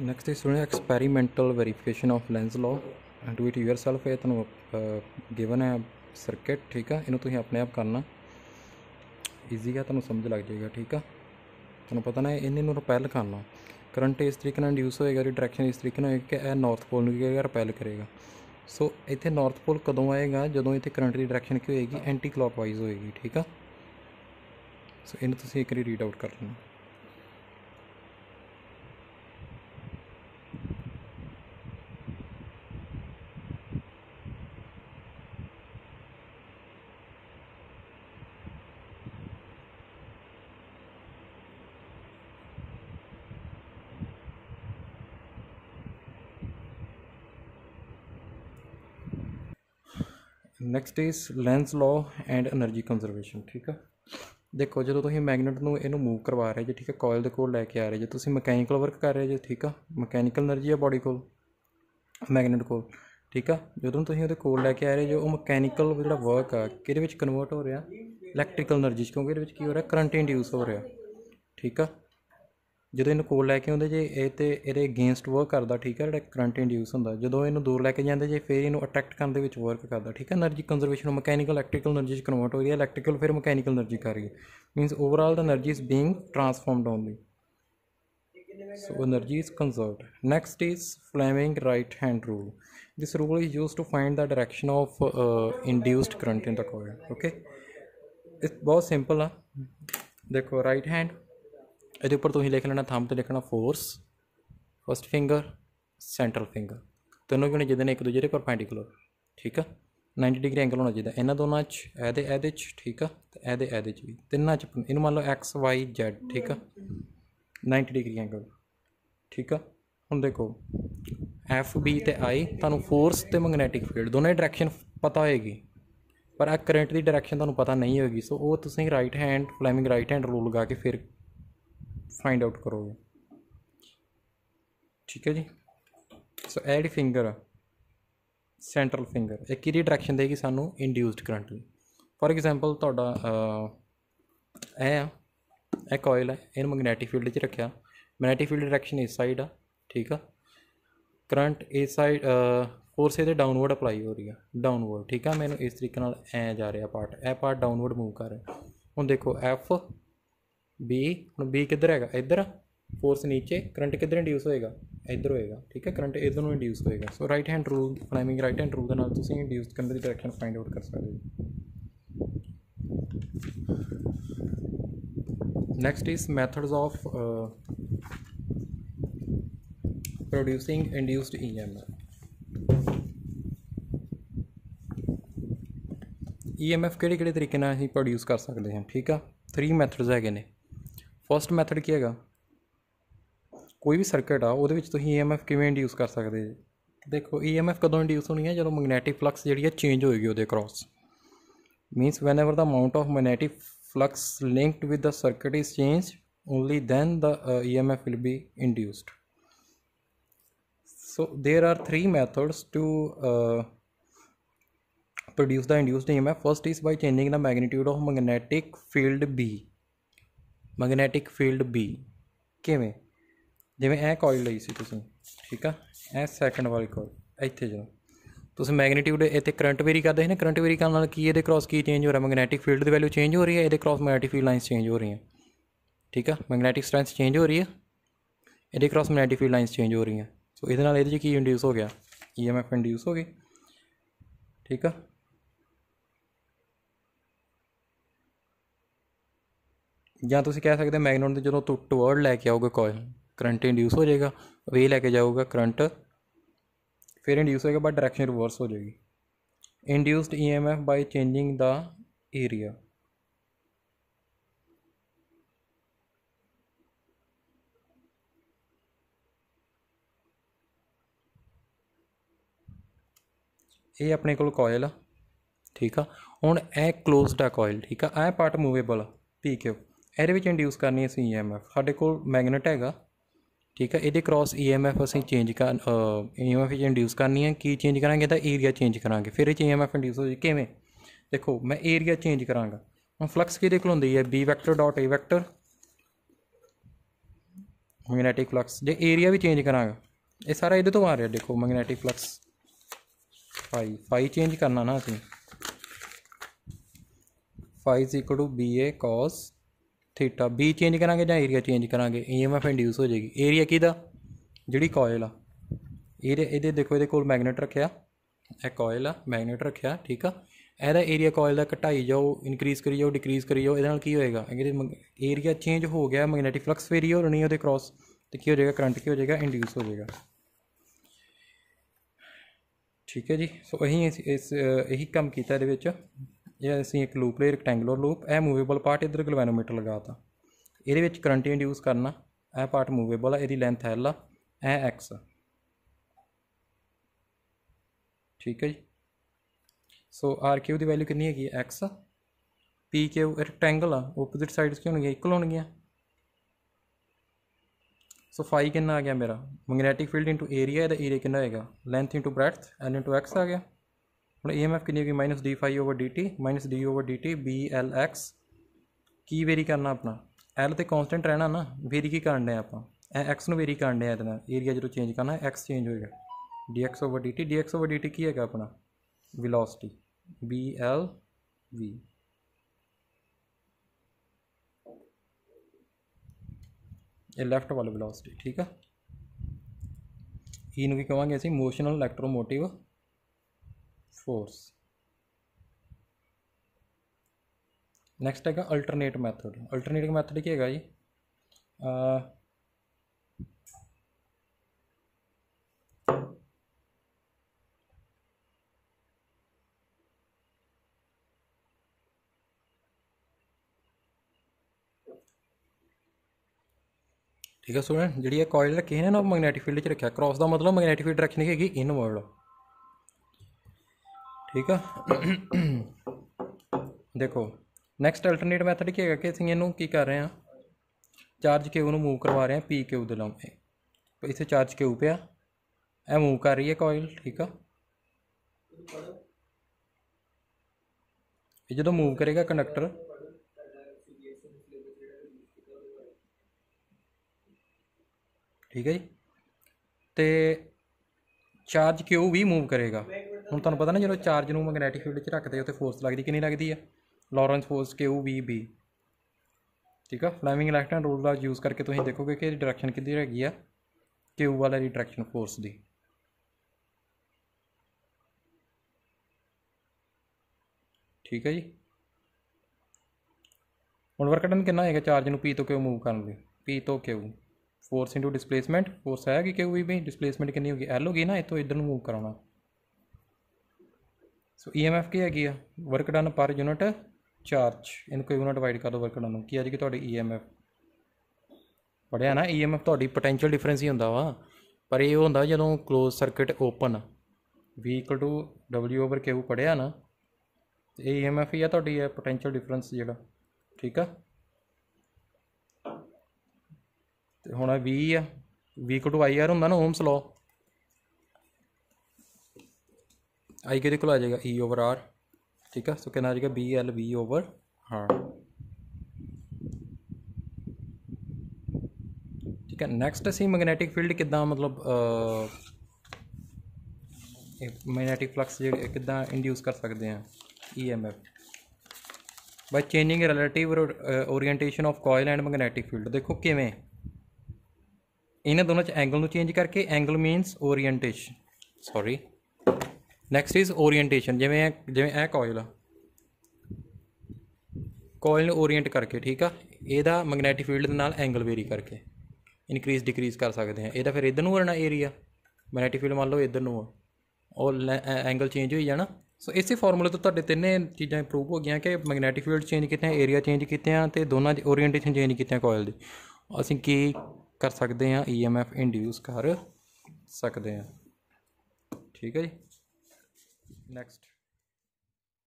Next is ਸੁਣਿਆ experimental verification of Lenz law do it yourself ਇਹ ਤੁਹਾਨੂੰ given ਹੈ ਸਰਕਟ ਠੀਕ ਆ? ਇਹਨੂੰ ਤੁਸੀਂ ਆਪਣੇ ਆਪ ਕਰਨਾ। ਈਜ਼ੀ ਆ, ਤੁਹਾਨੂੰ ਸਮਝ ਲੱਗ ਜਾਏਗਾ, ਠੀਕ ਆ? ਤੁਹਾਨੂੰ ਪਤਾ ਨਾ, ਇਹਨੇ ਨੂੰ ਰਿਪੈਲ ਕਰਨਾ। ਕਰੰਟ ਇਸ ਤਰੀਕੇ ਨਾਲ ਇੰਡਿਊਸ ਹੋਏਗਾ ਉਹਦੀ ਡਾਇਰੈਕਸ਼ਨ ਇਸ ਤਰੀਕੇ ਨਾਲ ਹੋਏਗੀ ਕਿ ਇਹ ਨਾਰਥ ਪੋਲ ਨੂੰ ਕੀ ਕਰੇਗਾ ਰਿਪੈਲ ਕਰੇਗਾ। ਸੋ ਇੱਥੇ ਨਾਰਥ ਪੋਲ ਕਦੋਂ ਆਏਗਾ? ਜਦੋਂ ਇੱਥੇ ਕਰੰਟ ਦੀ ਡਾਇਰੈਕਸ਼ਨ ਕੀ ਹੋਏਗੀ? ਐਂਟੀ ਕਲੌਕਵਾਈਜ਼ ਹੋਏਗੀ, ਠੀਕ ਆ? ਸੋ ਇਹਨੂੰ ਤੁਸੀਂ ਇੱਕ ਵਾਰੀ ਰੀਡ ਆਊਟ ਕਰ ਲੈਣਾ। Next is Lenz law and energy conservation ਠੀਕ ਆ? ਦੇਖੋ, ਜਦੋਂ ਤੁਸੀਂ ਮੈਗਨੇਟ ਨੂੰ ਇਹਨੂੰ ਮੂਵ ਕਰਵਾ ਰਹੇ ਜੇ, ਠੀਕ ਆ ਕੋਇਲ ਦੇ ਕੋਲ ਲੈ ਕੇ ਆ ਰਹੇ ਜੇ, ਤੁਸੀਂ ਮਕੈਨੀਕਲ ਵਰਕ ਕਰ ਰਹੇ ਜੇ, ਠੀਕ ਆ? ਮਕੈਨੀਕਲ એનર્ਜੀ ਆ ਬਾਡੀ ਕੋਲ ਮੈਗਨੇਟ ਕੋਲ, ਠੀਕ ਆ? ਜਦੋਂ ਤੁਸੀਂ ਉਹਦੇ ਕੋਲ ਲੈ ਕੇ ਆ ਰਹੇ ਜੋ, ਉਹ ਮਕੈਨੀਕਲ ਜਿਹੜਾ ਵਰਕ ਆ, ਕਿਹਦੇ ਵਿੱਚ ਕਨਵਰਟ ਹੋ ਰਿਹਾ? ਇਲੈਕਟ੍ਰੀਕਲ એનર્ਜੀ ਕਿਉਂਕਿ ਇਹਦੇ ਵਿੱਚ ਕੀ ਹੋ ਰਿਹਾ? ਕਰੰਟ ਇੰਡਿਊਸ ਹੋ ਰਿਹਾ, ਠੀਕ ਆ? ਜਦੋਂ ਇਹਨੂੰ ਕੋਲ ਲੈ ਕੇ ਆਉਂਦੇ ਜੇ ਇਹ ਤੇ ਇਹਦੇ ਅਗੇਂਸਟ ਵਰਕ ਕਰਦਾ ਠੀਕ ਹੈ ਜਿਹੜਾ ਕਰੰਟ ਇੰਡਿਊਸ ਹੁੰਦਾ। ਜਦੋਂ ਇਹਨੂੰ ਦੂਰ ਲੈ ਕੇ ਜਾਂਦੇ ਜੇ ਫਿਰ ਇਹਨੂੰ ਅਟਰੈਕਟ ਕਰਨ ਦੇ ਵਿੱਚ ਵਰਕ ਕਰਦਾ ਠੀਕ ਹੈ energy conservation mechanical electrical energy ਚ ਕਨਵਰਟ ਹੋ ਰਹੀ ਹੈ ਇਲੈਕਟ੍ਰੀਕਲ ਫਿਰ ਮਕੈਨੀਕਲ એનર્ਜੀ ਕਰ ਰਹੀ ਹੈ means overall the energy is being transformed only so energy is conserved next is fleming right hand rule this rule is used to find the direction of uh, induced current in the coil okay? It's बहुत simple है। देखो right ਇਹਦੇ ਉੱਪਰ ਤੁਸੀਂ ਲਿਖ ਲੈਣਾ thumb ਤੇ ਲਿਖਣਾ force first finger central finger ਤਿੰਨੋਂ ਕਿਉਂ ਜਿਹਦੇ ਨੇ ਇੱਕ ਦੂਜੇ ਦੇ ਪਰਪੈਂਡੀਕੂਲਰ ਠੀਕ ਆ? 90 ਡਿਗਰੀ ਐਂਗਲ ਹੋਣਾ ਚਾਹੀਦਾ। ਇਹਨਾਂ ਦੋਨਾਂ 'ਚ ਇਹਦੇ ਇਹਦੇ 'ਚ, ਠੀਕ ਆ? ਤੇ ਇਹਦੇ ਇਹਦੇ 'ਚ ਵੀ। ਤਿੰਨਾਂ 'ਚ ਇਹਨੂੰ ਮੰਨ ਲਓ ਐਕਸ ਵਾਈ z, ਠੀਕ ਆ? 90 ਡਿਗਰੀ ਐਂਗਲ ਠੀਕ ਆ? ਹੁਣ ਦੇਖੋ ਐਫ ਬੀ ਤੇ ਆਈ ਤੁਹਾਨੂੰ ਫੋਰਸ ਤੇ ਮੈਗਨੈਟਿਕ ਫੀਲਡ ਦੋਨੇ ਡਾਇਰੈਕਸ਼ਨ ਪਤਾ ਹੋਏਗੀ। ਪਰ ਆ ਕਰੰਟ ਦੀ ਡਾਇਰੈਕਸ਼ਨ ਤੁਹਾਨੂੰ ਪਤਾ ਨਹੀਂ ਹੋਏਗੀ। ਸੋ ਉਹ ਤੁਸੀਂ right hand Fleming right hand rule ਲਗਾ ਕੇ ਫਿਰ ਫਾਈਂਡ ਆਊਟ ਕਰੋਗੇ। ਠੀਕ ਹੈ ਜੀ। ਸੋ ਇਹ ਜਿਹੜੀ ਫਿੰਗਰ ਆ ਸੈਂਟਰਲ ਫਿੰਗਰ ਇਹ ਕਿਹਦੀ ਡਾਇਰੈਕਸ਼ਨ ਦੇਗੀ ਸਾਨੂੰ ਇੰਡਿਊਸਡ ਕਰੰਟ ਲਈ? ਫੋਰ ਐਗਜ਼ਾਮਪਲ ਤੁਹਾਡਾ ਅਹ, ਇਹ ਆ ਇਹ ਕੋਇਲ ਹੈ ਇਹਨੂੰ ਮੈਗਨੈਟਿਕ ਫੀਲਡ 'ਚ ਰੱਖਿਆ। ਮੈਗਨੈਟਿਕ ਫੀਲਡ ਡਾਇਰੈਕਸ਼ਨ ਇਸ ਸਾਈਡ ਆ ਠੀਕ ਆ। ਕਰੰਟ ਇਸ ਸਾਈਡ ਫੋਰਸ ਇਹਦੇ ਡਾਊਨਵਰਡ ਅਪਲਾਈ ਹੋ ਰਹੀ ਆ। ਡਾਊਨਵਰਡ ਠੀਕ ਆ। ਮੈਨੂੰ ਇਸ ਤਰੀਕੇ ਨਾਲ ਐ ਜਾ ਰਿਹਾ ਪਾਰਟ ਇਹ ਪਾਰਟ ਡਾਊਨਵਰਡ ਮੂਵ ਕਰ ਰਿਹਾ। ਹੁਣ ਦੇਖੋ ਐਫ ਬੀ ਹੁਣ ਬੀ ਕਿੱਧਰ ਹੈਗਾ? ਇੱਧਰ ਫੋਰਸ ਨੀਚੇ ਕਰੰਟ ਕਿੱਧਰ ਇੰਡਿਊਸ ਹੋਏਗਾ? ਇੱਧਰ ਹੋਏਗਾ ਠੀਕ ਹੈ? ਕਰੰਟ ਇੱਧਰ ਨੂੰ ਇੰਡਿਊਸ ਹੋਏਗਾ। So right hand rule Fleming right hand rule ਦੇ ਨਾਲ ਤੁਸੀਂ ਇੰਡਿਊਸ ਕਰਨ ਦੀ ਡਾਇਰੈਕਸ਼ਨ ਫਾਈਂਡ ਆਊਟ ਕਰ ਸਕਦੇ ਹੋ। Next is methods of uh, producing induced emf emf ਕਿਹੜੇ ਕਿਹੜੇ ਤਰੀਕੇ ਨਾਲ ਅਸੀਂ ਪ੍ਰੋਡਿਊਸ ਕਰ ਸਕਦੇ ਹਾਂ ਠੀਕ ਆ? 3 ਮੈਥਡਸ ਹੈਗੇ ਨੇ। ਫਰਸਟ ਮੈਥਡ ਕੀ ਹੈਗਾ ਕੋਈ ਵੀ ਸਰਕਟ ਆ ਉਹਦੇ ਵਿੱਚ ਤੁਸੀਂ emf ਕਿਵੇਂ ਇੰਡਿਊਸ ਕਰ ਸਕਦੇ ਜੀ ਦੇਖੋ emf ਕਦੋਂ ਇੰਡਿਊਸ ਹੋਣੀ ਹੈ ਜਦੋਂ ਮੈਗਨੈਟਿਕ ਫਲਕਸ ਜਿਹੜੀ ਹੈ ਚੇਂਜ ਹੋਏਗੀ ਉਹਦੇ cross means whenever the amount of magnetic flux linked with the circuit is changed only then the uh, emf will be induced so there are three methods to uh, produce the induced emf first is by changing the magnitude of magnetic field b magnetic field b ਕਿਵੇਂ? ਜਿਵੇਂ ਇਹ ਕੋਇਲ ਲਈ ਸੀ ਤੁਸੀਂ, ਠੀਕ ਆ? ਇਹ second ਵਾਲੀ ਕੋਇਲ ਇੱਥੇ ਜਦੋਂ। ਤੁਸੀਂ ਮੈਗਨੀਟਿਊਡ ਇੱਥੇ ਕਰੰਟ ਵੇਰੀ ਕਰਦੇ ਸੀ ਨਾ? ਕਰੰਟ ਵੇਰੀ ਕਰਨ ਨਾਲ ਕੀ ਇਹਦੇ ਕ੍ਰਾਸ ਕੀ ਚੇਂਜ ਹੋ ਰਿਹਾ? ਮੈਗਨੈਟਿਕ ਫੀਲਡ ਦੀ ਵੈਲਿਊ ਚੇਂਜ ਹੋ ਰਹੀ ਹੈ? ਇਹਦੇ cross magnetic field lines change ਹੋ ਰਹੀਆਂ। ਠੀਕ ਆ? ਮੈਗਨੈਟਿਕ ਸਟਰੈਂਥ ਚੇਂਜ ਹੋ ਰਹੀ ਹੈ? ਇਹਦੇ cross magnetic field lines change ਹੋ ਰਹੀਆਂ। ਸੋ ਇਹਦੇ ਨਾਲ ਇਹਦੇ 'ਚ ਕੀ ਇੰਡਿਊਸ ਹੋ ਗਿਆ? ਈਐਮਐਫ ਇੰਡਿਊਸ ਹੋ ਗਈ। ਠੀਕ ਆ? ਜਾਂ ਤੁਸੀਂ ਕਹਿ ਸਕਦੇ ਮੈਗਨੇਟ ਦੇ ਜਦੋਂ ਟਵਰਡ ਲੈ ਕੇ ਆਓਗੇ ਕੋਇਲ ਕਰੰਟ ਇੰਡਿਊਸ ਹੋ ਜਾਏਗਾ ਵੇ ਲੈ ਕੇ ਜਾਊਗਾ ਕਰੰਟ ਫਿਰ ਇੰਡਿਊਸ ਹੋਏਗਾ ਬਟ ਡਾਇਰੈਕਸ਼ਨ ਰਿਵਰਸ ਹੋ ਜਾਏਗੀ। Induced EMF by changing the area ਇਹ ਆਪਣੇ ਕੋਲ ਕੋਇਲ ਆ, ਠੀਕ ਆ? ਹੁਣ ਇਹ ਕਲੋਜ਼ਡ ਆ ਕੋਇਲ ਠੀਕ ਆ? ਇਹ ਪਾਰਟ ਮੂਵੇਬਲ ਆ, ਪੀ ਕਿਊ। ਇਹਦੇ ਵਿੱਚ ਇੰਡਿਊਸ ਕਰਨੀ ਅਸੀਂ ਈਐਮਐਫ ਸਾਡੇ ਕੋਲ ਮੈਗਨੇਟ ਹੈਗਾ, ਠੀਕ ਹੈ? ਇਹਦੇ ਕ੍ਰਾਸ ਈਐਮਐਫ ਅਸੀਂ ਚੇਂਜ ਕਰ ਈਐਮਐਫ ਵਿੱਚ ਇੰਡਿਊਸ ਕਰਨੀ ਹੈ। ਕੀ ਚੇਂਜ ਕਰਾਂਗੇ? ਤਾਂ ਏਰੀਆ ਚੇਂਜ ਕਰਾਂਗੇ। ਫਿਰ ਇਹ ਚ ਈਐਮਐਫ ਇੰਡਿਊਸ ਹੋ ਜਾਏ ਕਿਵੇਂ? ਦੇਖੋ, ਮੈਂ ਏਰੀਆ ਚੇਂਜ ਕਰਾਂਗਾ। ਹੁਣ ਫਲਕਸ ਕਿਹਦੇ ਕੋਲ ਹੁੰਦੀ ਹੈ? B vector dot A vector magnetic flux ਜੇ ਏਰੀਆ ਵੀ ਚੇਂਜ ਕਰਾਂਗਾ, ਇਹ ਸਾਰਾ ਇਹਦੇ ਤੋਂ ਆ ਰਿਹਾ। ਦੇਖੋ magnetic flux phi phi change ਕਰਨਾ ਨਾ ਅਸੀਂ। Phi is equal to B A cos theta B change ਕਰਾਂਗੇ ਜਾਂ ਏਰੀਆ ਚੇਂਜ ਕਰਾਂਗੇ ਈਐਮਐਫ ਇੰਡਿਊਸ ਹੋ ਜਾਏਗੀ। ਏਰੀਆ ਕਿਹਦਾ? ਜਿਹੜੀ ਕੋਇਲ ਆ। ਇਹਦੇ ਇਹਦੇ ਦੇਖੋ, ਇਹਦੇ ਕੋਲ ਮੈਗਨੇਟ ਰੱਖਿਆ। ਇਹ ਕੋਇਲ ਆ ਮੈਗਨੇਟ ਰੱਖਿਆ, ਠੀਕ ਆ। ਇਹਦਾ ਏਰੀਆ ਕੋਇਲ ਦਾ ਘਟਾਈ ਜਾਓ ਇਨਕਰੀਜ਼ ਕਰੀ ਜਾਓ ਡਿਕਰੀਜ਼ ਕਰੀ ਜਾਓ, ਇਹਦੇ ਨਾਲ ਕੀ ਹੋਏਗਾ? ਇਹਦੇ ਏਰੀਆ ਚੇਂਜ ਹੋ ਗਿਆ ਮੈਗਨੈਟਿਕ ਫਲਕਸ ਵੇਰੀ ਹੋ ਰਹੀ ਉਹਦੇ ਕ੍ਰਾਸ ਤੇ ਕੀ ਹੋ ਜਾਏਗਾ? ਕਰੰਟ ਕੀ ਹੋ ਜਾਏਗਾ? ਇੰਡਿਊਸ ਹੋ ਜਾਏਗਾ। ਠੀਕ ਹੈ ਜੀ। ਸੋ ਅਸੀਂ ਇਸ ਇਹੀ ਕੰਮ ਕੀਤਾ ਇਹਦੇ ਵਿੱਚ। ਇਹ ਅਸੀਂ ਇੱਕ ਲੂਪ ਲਈ ਰੈਕਟੈਂਗੂਲਰ ਲੂਪ ਇਹ ਮੂਵੇਬਲ ਪਾਰਟ ਇੱਧਰ ਗਲਵੈਨੋਮੀਟਰ ਲਗਾਤਾ ਇਹਦੇ ਵਿੱਚ ਕਰੰਟ ਇੰਡਿਊਸ ਕਰਨਾ, ਇਹ ਪਾਰਟ ਮੂਵੇਬਲ ਆ, ਇਹਦੀ ਲੈਂਥ ਐਲ ਆ, ਇਹ ਐਕਸ ਠੀਕ ਹੈ ਜੀ? ਸੋ ਆਰ ਕਿਊ ਦੀ ਵੈਲਿਊ ਕਿੰਨੀ ਹੈਗੀ ਹੈ? X ਪੀ ਕਿਊ ਰੈਕਟੈਂਗਲ ਆ ਆਪੋਜ਼ਿਟ ਸਾਈਡਸ ਕੀ ਹੋਣਗੀਆਂ ਇਕੁਅਲ ਹੋਣਗੀਆਂ ਸੋ ਫਾਈ ਕਿੰਨਾ ਆ ਗਿਆ ਮੇਰਾ? ਮੈਗਨੈਟਿਕ ਫੀਲਡ ਇਨਟੂ ਏਰੀਆ ਇਹਦਾ ਏਰੀਆ ਕਿੰਨਾ ਹੋਏਗਾ? Length into breadth L into x ਆ ਗਿਆ। ਹੁਣ EMF ਕਿੰਨੀ ਹੋਗੀ? Minus d phi over d t minus d over d t B L x ਕੀ ਵੇਰੀ ਕਰਨਾ ਆਪਣਾ? ਐਲ ਤੇ ਕਾਂਸਟੈਂਟ ਰਹਿਣਾ ਨਾ ਵੇਰੀ ਕੀ ਕਰਨ ਡਿਆ ਆਪਾਂ? ਇਹ x ਨੂੰ ਵੇਰੀ ਕਰਨ ਡਿਆ ਇਹਦੇ ਨਾਲ। ਏਰੀਆ ਜਦੋਂ ਚੇਂਜ ਕਰਨਾ, x ਚੇਂਜ ਹੋਏਗਾ। dx over dt dx over dt ਕੀ ਹੈਗਾ ਆਪਣਾ? velocity b l v ਇਹ ਲੈਫਟ ਵਾਲਾ velocity, ਠੀਕ ਆ? E ਇਹਨੂੰ ਵੀ ਕਹਾਂਗੇ ਅਸੀਂ? ਮੋਸ਼ਨਲ ਇਲੈਕਟ੍ਰੋਮੋਟਿਵ ਫੋਰਸ ਨੈਕਸਟ ਹੈਗਾ ਅਲਟਰਨੇਟ ਮੈਥਡ ਅਲਟਰਨੇਟਿੰਗ ਮੈਥਡ ਕੀ ਹੈਗਾ ਜੀ ਅ ਠੀਕ ਹੈ ਸਟੂਡੈਂਟ ਜਿਹੜੀ ਇਹ ਕੋਇਲ ਰੱਖੀ ਹੈ ਨਾ ਮੈਗਨੈਟਿਕ ਫੀਲਡ 'ਚ ਰੱਖਿਆ ਕ੍ਰਾਸ ਦਾ ਮਤਲਬ ਮੈਗਨੈਟਿਕ ਫੀਲਡ ਰੱਖਣੀ ਹੈਗੀ ਇਨਵਰਡ ਠੀਕ ਆ? ਦੇਖੋ ਨੈਕਸਟ ਅਲਟਰਨੇਟ ਮੈਥਡ ਕੀ ਹੈਗਾ ਕਿ ਅਸੀਂ ਇਹਨੂੰ ਕੀ ਕਰ ਰਹੇ ਹਾਂ? ਚਾਰਜ ਕਿਊ ਨੂੰ ਮੂਵ ਕਰਵਾ ਰਹੇ ਹਾਂ ਪੀ ਕਿਊ ਦੇ ਲਾਉਂਦੇ ਇੱਥੇ ਚਾਰਜ ਕਿਊ ਪਿਆ। ਇਹ ਮੂਵ ਕਰ ਰਹੀ ਹੈ ਕੋਇਲ ਠੀਕ ਆ? ਇਹ ਜਦੋਂ ਮੂਵ ਕਰੇਗਾ ਕੰਡਕਟਰ ਠੀਕ ਹੈ ਜੀ? ਤੇ ਚਾਰਜ ਕਿਊ ਵੀ ਮੂਵ ਕਰੇਗਾ। ਹੁਣ ਤੁਹਾਨੂੰ ਪਤਾ ਨਾ ਜਦੋਂ ਚਾਰਜ ਨੂੰ ਮੈਗਨੈਟਿਕ ਫੀਲਡ 'ਚ ਰੱਖਦੇ ਉੱਥੇ ਫੋਰਸ ਲੱਗਦੀ, ਕਿੰਨੀ ਲੱਗਦੀ ਹੈ Lorentz force Q V B ਠੀਕ ਆ? ਫਲੈਮਿੰਗ ਲੈਫਟ ਰੂਲ ਦਾ ਯੂਜ਼ ਕਰਕੇ ਤੁਸੀਂ ਦੇਖੋਗੇ ਕਿ ਇਹਦੀ ਡਾਇਰੈਕਸ਼ਨ ਕਿੱਦੀ ਹੈਗੀ ਆ? ਕਿਊ ਵਾਲਾ ਦੀ ਡਾਇਰੈਕਸ਼ਨ ਫੋਰਸ ਦੀ। ਠੀਕ ਹੈ ਜੀ? ਹੁਣ ਵਰਕ ਡਨ ਕਿੰਨਾ ਹੋਏਗਾ ਚਾਰਜ ਨੂੰ ਪੀ ਤੋਂ ਕਿਊ ਮੂਵ ਕਰਨ ਲਈ? ਪੀ ਤੋਂ Q force into displacement force ਹੈ ਕਿ ਕਿਊ ਵੀ ਡਿਸਪਲੇਸਮੈਂਟ ਕਿੰਨੀ ਹੋਗੀ ਐਲ ਹੋਗੀ ਨਾ ਇਤੋਂ ਇਧਰ ਨੂੰ ਮੂਵ ਕਰਾਉਣਾ। ਸੋ ਈਐਮਐਫ ਕੀ ਹੈਗੀ ਆ? Work done per unit charge ਇਹਨੂੰ ਕੋਈ ਨਾਲ ਡਿਵਾਈਡ ਕਰ ਦਿਓ ਵਰਕ ਡਨ ਨੂੰ। ਕੀ ਆ ਜੀ ਕਿ ਤੁਹਾਡੀ ਈਐਮਐਫ ਪੜਿਆ ਨਾ ਈਐਮਐਫ ਤੁਹਾਡੀ ਪੋਟੈਂਸ਼ੀਅਲ ਡਿਫਰੈਂਸ ਹੀ ਹੁੰਦਾ ਵਾ। ਪਰ ਇਹ ਹੁੰਦਾ ਜਦੋਂ close circuit open V to W over Q ਪੜਿਆ ਨਾ ਇਹ ਈਐਮਐਫ ਹੀ ਆ ਤੁਹਾਡੀ, ਇਹ ਪੋਟੈਂਸ਼ੀਅਲ ਡਿਫਰੈਂਸ ਜਿਹੜਾ। ਠੀਕ ਆ? ਤੇ ਹੁਣ V ਆ। V ਟੂ IR ਹੁੰਦਾ ਨਾ ਓਮਸ ਲਾਅ I ਕਿਹਦੇ ਕੋਲ ਆ ਜਾਏਗਾ? E ਓਵਰ R, ਠੀਕ ਆ? ਸੋ ਕਿੰਨਾ ਆ ਜਾਏਗਾ? B, L V over R ਠੀਕ ਹੈ ਨੈਕਸਟ ਅਸੀਂ ਮੈਗਨੈਟਿਕ ਫੀਲਡ ਕਿੱਦਾਂ ਮਤਲਬ ਮੈਗਨੈਟਿਕ ਫਲਕਸ ਜਿਹੜੇ ਕਿੱਦਾਂ ਇੰਡਿਊਸ ਕਰ ਸਕਦੇ ਹਾਂ EMF by changing relative orientation of coil and magnetic field ਦੇਖੋ ਕਿਵੇਂ? ਇਹਨਾਂ ਦੋਨਾਂ ਚ ਐਂਗਲ ਨੂੰ ਚੇਂਜ ਕਰਕੇ angle means orientation sorry next is orientation ਜਿਵੇਂ ਇਹ- ਜਿਵੇਂ ਇਹ ਕੋਇਲ ਆ। ਕੋਇਲ ਨੂੰ ਓਰੀਐਂਟ ਕਰਕੇ, ਠੀਕ ਆ? ਇਹਦਾ ਮੈਗਨੈਟਿਕ ਫੀਲਡ ਦੇ ਨਾਲ ਐਂਗਲ ਵੇਰੀ ਕਰਕੇ। ਇਨਕਰੀਜ਼ ਡਿਕਰੀਜ਼ ਕਰ ਸਕਦੇ ਹਾਂ। ਇਹਦਾ ਫਿਰ ਇਧਰ ਨੂੰ ਵਰਨਾ ਏਰੀਆ ਮੈਗਨੈਟਿਕ ਫੀਲਡ ਮੰਨ ਲਓ ਇਧਰ ਨੂੰ ਆ। ਉਹ ਐਂਗਲ ਚੇਂਜ ਹੋਈ ਜਾਣਾ। ਸੋ ਇਸੇ ਫਾਰਮੂਲੇ ਤੋਂ ਤੁਹਾਡੇ ਤਿੰਨੇ ਚੀਜ਼ਾਂ ਇੰਪਰੂਵ ਹੋ ਗਈਆਂ ਕਿ ਮੈਗਨੈਟਿਕ ਫੀਲਡ ਚੇਂਜ ਕੀਤੇ ਏਰੀਆ ਚੇਂਜ ਕੀਤੇ ਆ ਤੇ ਦੋਨਾਂ ਦੀ ਓਰੀਐਂਟੇਸ਼ਨ ਚੇਂਜ ਕੀਤੇ ਕੋਇਲ ਦੀ। ਅਸੀਂ ਕੀ ਕਰ ਸਕਦੇ ਹਾਂ? ਈਐਮਐਫ ਇੰਡਿਊਸ ਕਰ ਸਕਦੇ ਹਾਂ। ਠੀਕ ਹੈ ਜੀ? ਨੈਕਸਟ